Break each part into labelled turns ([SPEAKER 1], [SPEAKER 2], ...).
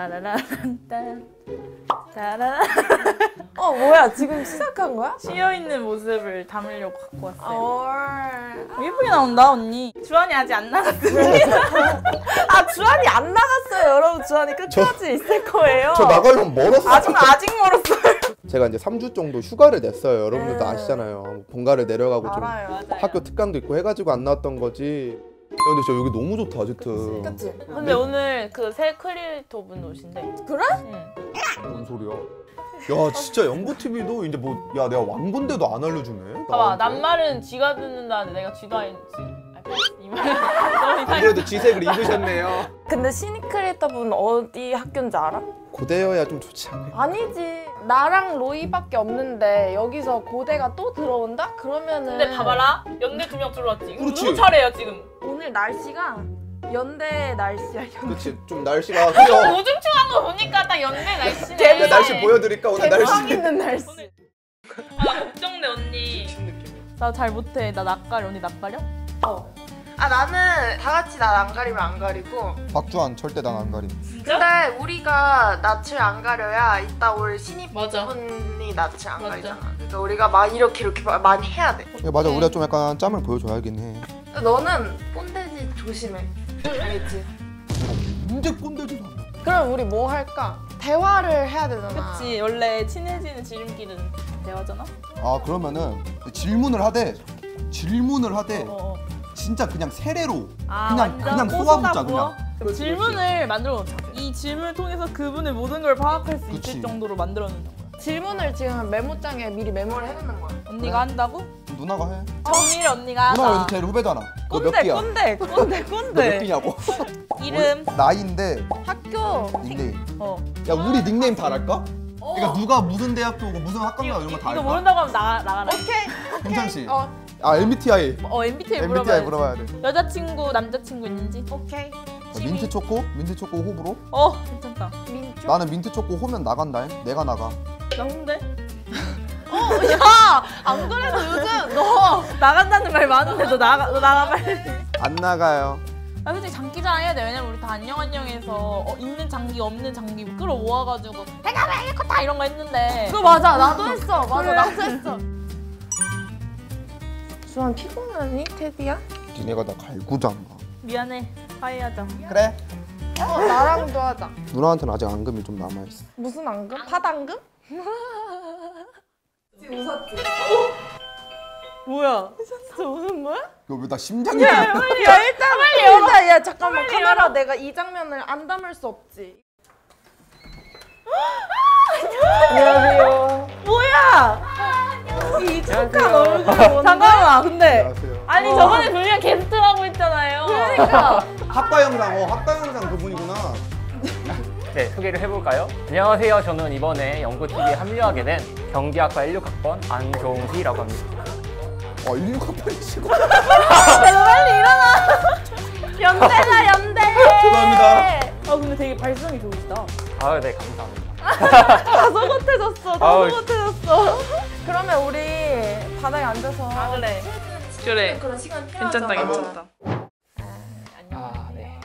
[SPEAKER 1] 따라란딴 따라란
[SPEAKER 2] 어 뭐야 지금 시작한 거야?
[SPEAKER 1] 쉬어 있는 모습을 담으려고 갖고 왔어요.
[SPEAKER 2] 어.
[SPEAKER 1] 예쁘게 나온다 언니. 주환이 아직 안 나갔습니다.
[SPEAKER 2] 아 주한이 안 나갔어요 여러분 주한이 끝까지 있을 거예요.
[SPEAKER 3] 저 나가려면 멀었어요.
[SPEAKER 1] 아직 아직 멀었어요.
[SPEAKER 3] 제가 이제 3주 정도 휴가를 냈어요. 여러분들도
[SPEAKER 2] 네.
[SPEAKER 3] 아시잖아요. 본가를 내려가고 좀
[SPEAKER 2] 알아요.
[SPEAKER 1] 맞아요.
[SPEAKER 3] 학교 특강도 있고 해가지고 안 나왔던 거지. 야, 근데 진짜 여기 너무 좋다, 아지트.
[SPEAKER 2] 그치?
[SPEAKER 1] 근데 오늘 그 새 크리에이터 분 오신대.
[SPEAKER 2] 그래?
[SPEAKER 1] 응.
[SPEAKER 3] 뭔 소리야? 야, 진짜 연고TV도 이제 뭐, 야, 내가 왕고인데도 안 알려주네.
[SPEAKER 1] 봐봐
[SPEAKER 3] 나한테.
[SPEAKER 1] 낮말은 쥐가 듣는다는데 내가 쥐도 아닌 쥐. 아.
[SPEAKER 3] 그래도 지색을 입으셨네요.
[SPEAKER 2] 근데 신입 크리에이터 분 어디 학교인지 알아?
[SPEAKER 3] 고대여야 좀 좋지 않을까?
[SPEAKER 2] 아니지. 나랑 로이밖에 없는데 여기서 고대가 또 들어온다? 그러면은
[SPEAKER 1] 근데 봐봐라 연대 두 명 들어왔지. 이거
[SPEAKER 3] 그렇지.
[SPEAKER 1] 누구 차례야 지금?
[SPEAKER 2] 오늘 날씨가 연대 날씨야. 연대.
[SPEAKER 3] 그렇지, 좀 날씨가 흐려.
[SPEAKER 1] 우중충한 거 보니까 딱 연대 날씨네.
[SPEAKER 3] 야, 날씨 보여드릴까? 오늘
[SPEAKER 2] 개성
[SPEAKER 3] 날씨.
[SPEAKER 2] 있는 날씨.
[SPEAKER 1] 오늘- 아 걱정돼 언니. 나 잘 못해. 나 낯가려. 언니 낯가려?
[SPEAKER 2] 어. 아 나는 다 같이 날 안 가리면 안 가리고
[SPEAKER 3] 박주환 절대 난 안 가림.
[SPEAKER 2] 근데 우리가 낯을 안 가려야 이따 올 신입
[SPEAKER 1] 맞아.
[SPEAKER 2] 분이 낯을 안
[SPEAKER 1] 맞아.
[SPEAKER 2] 가리잖아. 그러니까 우리가 많이 이렇게 이렇게 마- 많이 해야 돼.
[SPEAKER 3] 야, 맞아, 우리가 좀 약간 짬을 보여줘야긴 해.
[SPEAKER 2] 너는 꼰대지 조심해. 알겠지?
[SPEAKER 3] 문제 꼰대지도 않아.
[SPEAKER 2] 그럼 우리 뭐 할까? 대화를 해야 되잖아.
[SPEAKER 1] 그치. 원래 친해지는 지름길은 대화잖아.
[SPEAKER 3] 아, 그러면은 질문을 하되, 질문을 하되,
[SPEAKER 1] 어. 어.
[SPEAKER 3] 진짜 그냥 세례로.
[SPEAKER 1] 아,
[SPEAKER 3] 그냥- 그냥 쏘아붙자? 그냥.
[SPEAKER 1] 질문을 만들어 놓자. 이 질문을 통해서 그분의 모든 걸 파악할 수
[SPEAKER 3] 그치.
[SPEAKER 1] 있을 정도로 만들어 놓는 거야.
[SPEAKER 2] 질문을 지금 메모장에 미리 메모를 해놓는 거야.
[SPEAKER 1] 언니가 한다고?
[SPEAKER 3] 누나가 해.
[SPEAKER 1] 정일 언니가
[SPEAKER 3] 누나가. 여기 제일 후배잖아.
[SPEAKER 2] 꼰대? 꼰대 꼰대
[SPEAKER 3] 너몇
[SPEAKER 2] 꼰대.
[SPEAKER 3] 기냐고?
[SPEAKER 1] 이름.
[SPEAKER 3] 나이인데
[SPEAKER 2] 학교
[SPEAKER 3] 닉네임.
[SPEAKER 1] 어.
[SPEAKER 3] 야 우리 닉네임 다 알까? 그러니까 누가 무슨 대학교고 무슨 학과인가 이런 거다
[SPEAKER 1] 이거
[SPEAKER 3] 알까?
[SPEAKER 1] 모른다고 하면 나가 나가라.
[SPEAKER 2] 오케이.
[SPEAKER 3] 괜찮지?
[SPEAKER 2] 어
[SPEAKER 3] 아 MBTI.
[SPEAKER 1] 어 MBTI
[SPEAKER 3] MBTI 물어봐야 돼.
[SPEAKER 1] 여자친구 남자친구 있는지.
[SPEAKER 2] 오케이.
[SPEAKER 3] 자, 민트 초코? 민트 초코 호불호?
[SPEAKER 1] 어 괜찮다.
[SPEAKER 2] 민주.
[SPEAKER 3] 나는 민트 초코 호면 나간다. 내가 나가.
[SPEAKER 1] 나 혼데?
[SPEAKER 2] 안 그래도 요즘 너
[SPEAKER 1] 나간다는 말 많은데 너 나가 너 나가 빨리.
[SPEAKER 3] 안 나가요.
[SPEAKER 1] 나 솔직히 장기자랑 해야 돼. 왜냐면 우리 다 안녕 안녕해서 어, 있는 장기 없는 장기 끌어모아가지고 내가 왜 이거 다 이런 거 했는데.
[SPEAKER 2] 그거 맞아 나도 했어 맞아
[SPEAKER 1] 그래.
[SPEAKER 2] 나도 했어. 주한 피곤하니 테디야?
[SPEAKER 3] 니네가 나 갈구잖아.
[SPEAKER 1] 미안해. 화해하자.
[SPEAKER 3] 그래.
[SPEAKER 2] 어 나랑도 하자.
[SPEAKER 3] 누나한테는 아직 앙금이 좀 남아있어.
[SPEAKER 2] 무슨 앙금? 파당금?
[SPEAKER 1] 뭐야?
[SPEAKER 2] 진짜 무슨 뭐야?
[SPEAKER 3] 이거 왜 나 심장이
[SPEAKER 2] 야 일단 빨리 일단 야 잠깐만 카메라 내가 이 장면을 안 담을 수 없지. 안녕하세요.
[SPEAKER 1] 뭐야?
[SPEAKER 2] 이 익숙한 얼굴 뭔데?
[SPEAKER 1] 잠깐만. 근데
[SPEAKER 3] 안녕하세요.
[SPEAKER 1] 아니 저번에 분명 게스트라고 했잖아요.
[SPEAKER 2] 그러니까
[SPEAKER 3] 학과 영상, 어 학과 영상 그분이구나.
[SPEAKER 4] 네, 소개를 해볼까요? 안녕하세요. 저는 이번에 연구TV에 합류하게 된 경제학과 16학번 안종희라고 합니다.
[SPEAKER 3] 어 16학번이시고.
[SPEAKER 1] 빨리 일어나.
[SPEAKER 2] 연대다 연대.
[SPEAKER 3] 죄송합니다.
[SPEAKER 1] 아 근데 되게 발성이 좋으시다.
[SPEAKER 4] 아, 네, 감사합니다.
[SPEAKER 2] 다소곳해졌어.
[SPEAKER 4] 아우.
[SPEAKER 2] 다소곳해졌어. 그러면 우리 바닥에 앉아서
[SPEAKER 1] 아 그래. 그래.
[SPEAKER 2] 그런 시간
[SPEAKER 1] 괜찮다 괜찮다.
[SPEAKER 4] 아, 네.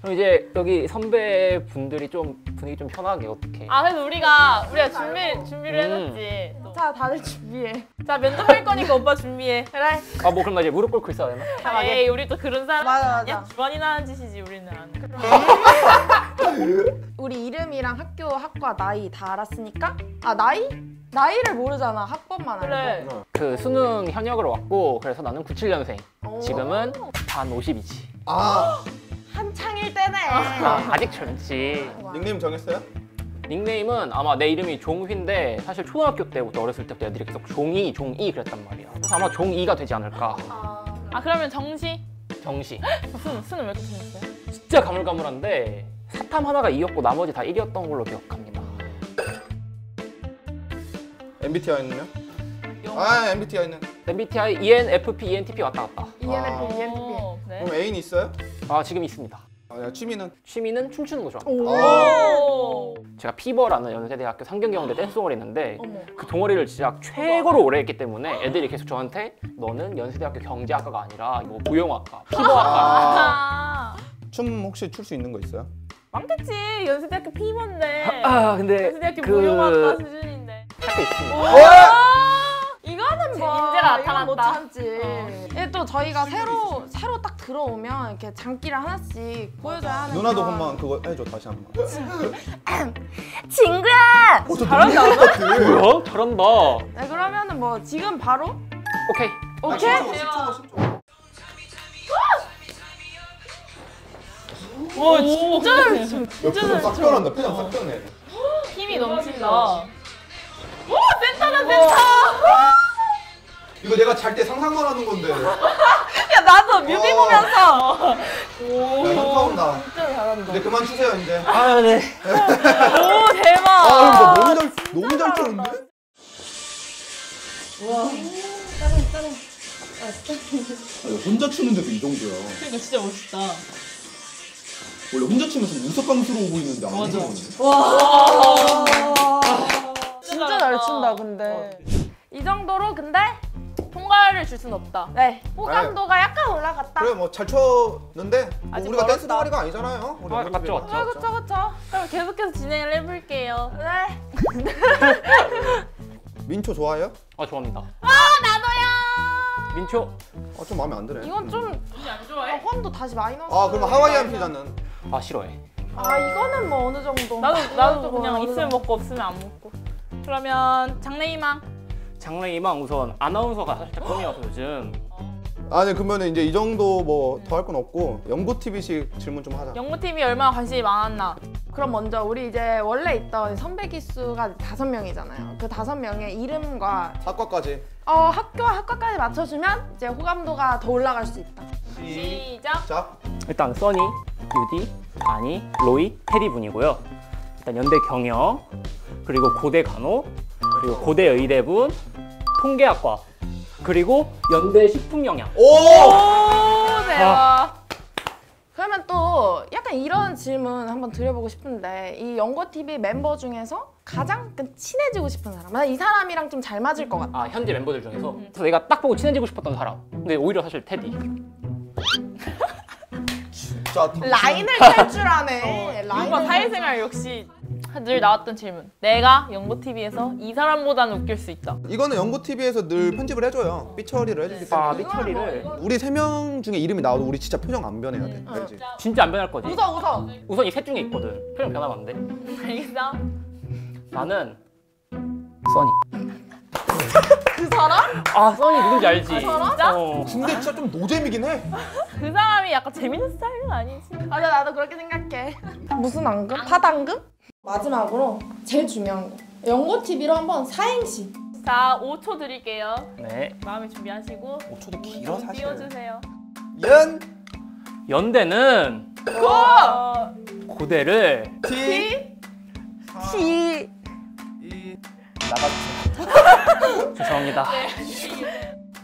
[SPEAKER 4] 그럼 이제 여기 선배분들이 좀 분위기 좀 편하게 어떻게?
[SPEAKER 1] 아 그래서 우리가 우리가 준비 준비를
[SPEAKER 4] 음.
[SPEAKER 1] 해놨지. 또.
[SPEAKER 2] 자 다들 준비해.
[SPEAKER 1] 자 면접 할 거니까 오빠 준비해.
[SPEAKER 2] 그래.
[SPEAKER 4] 아, 뭐 그럼 나 이제 무릎 꿇고 있어야 되나?
[SPEAKER 1] 에이 우리 또 그런 사람
[SPEAKER 2] 맞아,
[SPEAKER 1] 아니야?
[SPEAKER 2] 맞아.
[SPEAKER 1] 주관이나 하는 짓이지 우리는 안 해.
[SPEAKER 2] 우리 이름이랑 학교 학과 나이 다 알았으니까 아 나이? 나이를 모르잖아 학번만
[SPEAKER 1] 그래.
[SPEAKER 2] 알고.
[SPEAKER 4] 그 수능 현역으로 왔고 그래서 나는 97년생.
[SPEAKER 2] 오.
[SPEAKER 4] 지금은 반 50이지.
[SPEAKER 3] 아
[SPEAKER 2] 한창일 때네.
[SPEAKER 4] 아, 아직 젊지.
[SPEAKER 3] 닉네임 정했어요?
[SPEAKER 4] 닉네임은 아마 내 이름이 종휘인데 사실 초등학교 때부터 어렸을 때부터 애들이 계속 종이, 종이 그랬단 말이야. 그래서 아마 종이가 되지 않을까.
[SPEAKER 2] 아,
[SPEAKER 1] 아 그러면 정시?
[SPEAKER 4] 정시.
[SPEAKER 1] 수능 수능 몇개 틀렸어요?
[SPEAKER 4] 진짜 가물가물한데 사탐 하나가 2였고 나머지 다 1이었던 걸로 기억합니다.
[SPEAKER 3] MBTI는요? 아 MBTI는
[SPEAKER 4] MBTI, ENFP, ENTP 왔다 갔다.
[SPEAKER 2] ENFP, ENFP.
[SPEAKER 1] 오, 그래?
[SPEAKER 3] 그럼 애인 있어요?
[SPEAKER 4] 아 지금 있습니다.
[SPEAKER 3] 아, 야, 취미는?
[SPEAKER 4] 취미는 춤추는 거 좋아.
[SPEAKER 1] 오.
[SPEAKER 4] 제가 피버라는 연세대학교 상경경대 댄스 동아리 있는데
[SPEAKER 2] 어머.
[SPEAKER 4] 그 동아리를 진짜 최고로 오래 했기 때문에 애들이 계속 저한테 너는 연세대학교 경제학과가 아니라 뭐 무용학과, 피버학과
[SPEAKER 1] 아.
[SPEAKER 3] 춤 혹시 출 수 있는 거 있어요?
[SPEAKER 1] 많겠지. 연세대학교 피임원데.
[SPEAKER 4] 아 근데
[SPEAKER 1] 연세대학교
[SPEAKER 4] 그
[SPEAKER 1] 무용학과 수준인 데.
[SPEAKER 4] 할게 있습니다.
[SPEAKER 2] 이거는 뭐
[SPEAKER 1] 인재가
[SPEAKER 2] 이건 못
[SPEAKER 1] 나타났다.
[SPEAKER 2] 참지. 이게 또 저희가 새로 새로 딱 들어오면 이렇게 장기를 하나씩 보여줘야 하는.
[SPEAKER 3] 누나도
[SPEAKER 2] 그런-
[SPEAKER 3] 한번 그거 해줘 다시 한 번.
[SPEAKER 2] 친구야.
[SPEAKER 3] 어, 저 잘한다.
[SPEAKER 4] 뭐야? 잘한다.
[SPEAKER 2] 네 그러면은 뭐 지금 바로
[SPEAKER 4] 오케이.
[SPEAKER 2] 오케이.
[SPEAKER 3] 아, 10초, 10초.
[SPEAKER 1] 와 진짜
[SPEAKER 3] 야, 표정 싹 변한다. 표정 싹 변해.
[SPEAKER 1] 힘이 넘친다. 오 센터.
[SPEAKER 3] 이거 내가 잘 때 상상만 하는 건데. 야,
[SPEAKER 1] 야 나도 뮤비
[SPEAKER 3] 어.
[SPEAKER 1] 보면서.
[SPEAKER 3] 현타 온다.
[SPEAKER 2] 진짜 잘한다.
[SPEAKER 3] 이제 그만 추세요 이제.
[SPEAKER 4] 아 네.
[SPEAKER 1] 오 대박.
[SPEAKER 3] 아, 너 너무 잘 너무 잘 추는데? 아, 이거 혼자 추는데도 이 정도야.
[SPEAKER 1] 그러니까 진짜 멋있다.
[SPEAKER 3] 원래 혼자 추면 좀 우스꽝스러워 보이는데 안
[SPEAKER 1] 맞아.
[SPEAKER 3] 그러네.
[SPEAKER 2] 진짜 잘 춘다 근데. 이 정도로 근데
[SPEAKER 1] 통과를 줄순 없다.
[SPEAKER 2] 네 호감도가 약간 올라갔다.
[SPEAKER 3] 그래 뭐잘 췄는데 뭐
[SPEAKER 1] 아직
[SPEAKER 3] 우리가 댄스
[SPEAKER 1] 멀었다.
[SPEAKER 3] 동아리가 아니잖아요. 우리
[SPEAKER 4] 아, 맞죠. 맞죠.
[SPEAKER 2] 그쵸 그쵸.
[SPEAKER 1] 그럼 계속해서 진행을 해볼게요.
[SPEAKER 2] 네.
[SPEAKER 3] 민초 좋아해요?
[SPEAKER 4] 아 좋아합니다.
[SPEAKER 1] 아 나도요.
[SPEAKER 4] 민초.
[SPEAKER 3] 아 좀 마음에 안 드네.
[SPEAKER 2] 이건
[SPEAKER 1] 좀안 좋아해?
[SPEAKER 2] 호감도 다시 마이너스.
[SPEAKER 3] 아 그럼 하와이안 피자는
[SPEAKER 4] 아 싫어해.
[SPEAKER 2] 아 이거는 뭐 어느 정도.
[SPEAKER 1] 나도 나도
[SPEAKER 2] 뭐
[SPEAKER 1] 그냥 있으면. 먹고 없으면 안 먹고. 그러면 장래희망.
[SPEAKER 4] 장래희망 우선 아나운서가 살짝 꿈이어서 요즘
[SPEAKER 3] 아니 그러면 이제 이 정도 뭐 더 할 건 없고 연구 TV식 질문 좀 하자.
[SPEAKER 1] 영구 TV 얼마나 관심이 많았나?
[SPEAKER 2] 그럼 먼저 우리 이제 원래 있던 선배 기수가 다섯 명이잖아요. 그 다섯 명의 이름과
[SPEAKER 3] 학과까지.
[SPEAKER 2] 어, 학교와 학과까지 맞춰주면 이제 호감도가 더 올라갈 수 있다.
[SPEAKER 1] 시작.
[SPEAKER 3] 자,
[SPEAKER 4] 일단 써니, 유디, 아니, 로이, 테리 분이고요. 일단 연대 경영, 그리고 고대 간호, 그리고 고대 의대분, 통계학과, 그리고 연대 식품영양.
[SPEAKER 3] 오!
[SPEAKER 1] 오 대박.
[SPEAKER 2] 그러면 또 약간 이런 질문 한번 드려보고 싶은데 이 연고 TV 멤버 중에서 가장 그 친해지고 싶은 사람. 나 이 사람이랑 좀 잘 맞을 것 같아.
[SPEAKER 4] 아 현재 멤버들 중에서 그래서 내가 딱 보고 친해지고 싶었던 사람. 근데 오히려 사실 테디.
[SPEAKER 3] 진짜 당신-
[SPEAKER 2] 라인을 탈 줄 아네.
[SPEAKER 1] 뭔가
[SPEAKER 2] 라인을
[SPEAKER 1] 사회생활 역시 늘 나왔던 질문. 내가 연구 TV에서 이 사람보다는 웃길 수 있다.
[SPEAKER 3] 이거는 연구 TV에서 늘 편집을 해줘요. 삐처리를 해주기 때문에.
[SPEAKER 4] 아 삐처리를
[SPEAKER 3] 우리 세 명 중에 이름이 나와도 우리 진짜 표정 안 변해야 돼. 알지?
[SPEAKER 4] 진짜 안 변할 거지.
[SPEAKER 2] 웃어 웃어.
[SPEAKER 4] 우선 이 셋 중에 있거든. 표정 변하면 안 돼.
[SPEAKER 1] 알겠어?
[SPEAKER 4] 나는 써니.
[SPEAKER 2] 그 사람?
[SPEAKER 4] 아 써니 누군지 알지?
[SPEAKER 1] 진짜?
[SPEAKER 4] 어.
[SPEAKER 3] 근데 진짜 좀 노잼이긴 해.
[SPEAKER 1] 그 사람이 약간 재밌는 스타일은 아니지.
[SPEAKER 2] 맞아 나도 그렇게 생각해. 무슨 앙금? 파당금? 마지막으로 제일 중요한 거. 연고 TV로 한번 사행시.
[SPEAKER 1] 자, 5초 드릴게요.
[SPEAKER 4] 네.
[SPEAKER 1] 마음의 준비하시고
[SPEAKER 3] 5초도 길어 사실.
[SPEAKER 1] 띄워주세요.
[SPEAKER 3] 연
[SPEAKER 4] 연대는
[SPEAKER 1] 어,
[SPEAKER 4] 고대를
[SPEAKER 3] T
[SPEAKER 2] T.
[SPEAKER 3] 이 나가주세요.
[SPEAKER 4] 죄송합니다.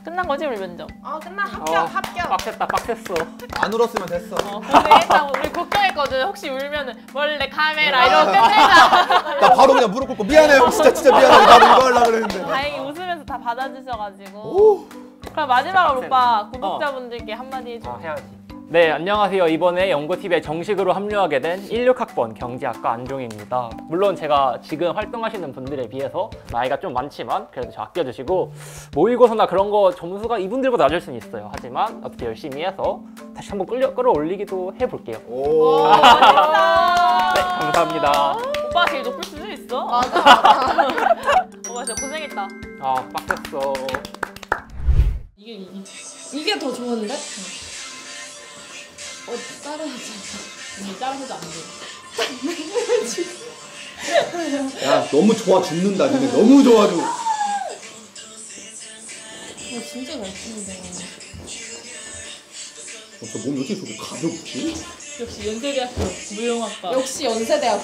[SPEAKER 1] 끝난 거지 우리 면접.
[SPEAKER 2] 어 끝나 합격
[SPEAKER 4] 어,
[SPEAKER 2] 합격.
[SPEAKER 4] 빡셌다 빡셌어.
[SPEAKER 3] 안 울었으면 됐어.
[SPEAKER 1] 어, 우리 걱정했거든. 혹시 울면은 원래 카메라 이러고 끝내자.
[SPEAKER 3] 나 바로 그냥 무릎 꿇고 미안해요. 진짜 진짜 미안해요. 나도 이거 하려고 그랬는데.
[SPEAKER 1] 다행히 웃으면서 다 받아주셔가지고.
[SPEAKER 3] 오.
[SPEAKER 1] 그럼 마지막으로. 오빠 구독자분들께 한마디 해줘.
[SPEAKER 4] 아 해야지. 네 안녕하세요. 이번에 연구TV에 정식으로 합류하게 된 16학번 경제학과 안종입니다. 물론 제가 지금 활동하시는 분들에 비해서 나이가 좀 많지만 그래도 저 아껴주시고 모의고사나 그런 거 점수가 이분들보다 낮을 수는 있어요. 하지만 어떻게 열심히 해서 다시 한번 끌려 끌어올리기도 해볼게요.
[SPEAKER 3] 오.
[SPEAKER 4] 네 감사합니다.
[SPEAKER 1] 오빠 제일 높을 수도 있어.
[SPEAKER 2] 맞아 맞아.
[SPEAKER 1] 오빠 진짜 고생했다.
[SPEAKER 4] 아 빡셌어.
[SPEAKER 1] 이게 이
[SPEAKER 2] 이게 더 좋은데? 어 따라하자.
[SPEAKER 1] 이 따라서도 안 돼.
[SPEAKER 3] 야 너무 좋아 죽는다. 니네 너무 좋아 죽.
[SPEAKER 2] 진짜 잘 추는데.
[SPEAKER 3] 어, 저몸 어떻게 저렇게 가볍지?
[SPEAKER 1] 역시 연세대학교 무용학과.
[SPEAKER 2] 역시 연세대학교.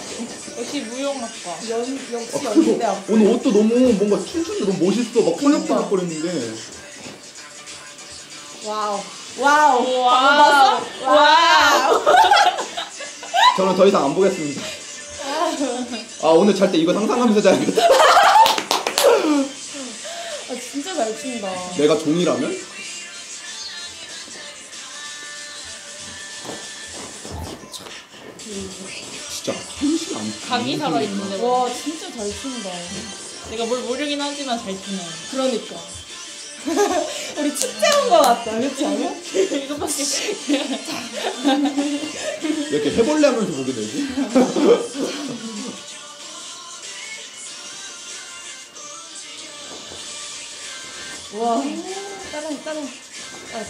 [SPEAKER 1] 역시 무용학과.
[SPEAKER 2] 연
[SPEAKER 3] 아,
[SPEAKER 2] 역시
[SPEAKER 3] 그리고
[SPEAKER 2] 연세대학교.
[SPEAKER 3] 오늘 옷도 너무 뭔가 춤추는 너무 멋있어. 막 펄럭펄럭거리는데.
[SPEAKER 1] Wow. Wow.
[SPEAKER 2] Wow. Wow.
[SPEAKER 3] 저는 더 이상 안 보겠습니다. 아 오늘 잘 때 이거 상상하면서 자야겠다.
[SPEAKER 2] 아, 진짜 잘 춘다.
[SPEAKER 3] 내가 종이라면? 진짜 한식 안.
[SPEAKER 1] 각이 살아 있는데.
[SPEAKER 2] 와 진짜 잘 춘다.
[SPEAKER 1] 내가 뭘 모르긴 하지만 잘 추네.
[SPEAKER 2] 그러니까. 우리 축제 온 거 같다. 그렇지 않아?
[SPEAKER 1] 이것밖에.
[SPEAKER 3] 이렇게 해볼래 하면서 보게 되지?
[SPEAKER 2] 와. 따라 따라.
[SPEAKER 3] 아,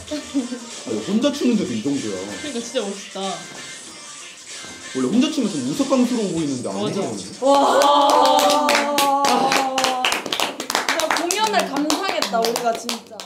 [SPEAKER 3] 이거 혼자 추는데도 이 정도야.
[SPEAKER 1] 그러니까 진짜 멋있다.
[SPEAKER 3] 원래 혼자 추면 좀 우스꽝스러워 보이는데 안
[SPEAKER 1] 맞아.
[SPEAKER 3] 그러네.
[SPEAKER 2] 와. 진짜 공연을 감상했다 우리가 진짜.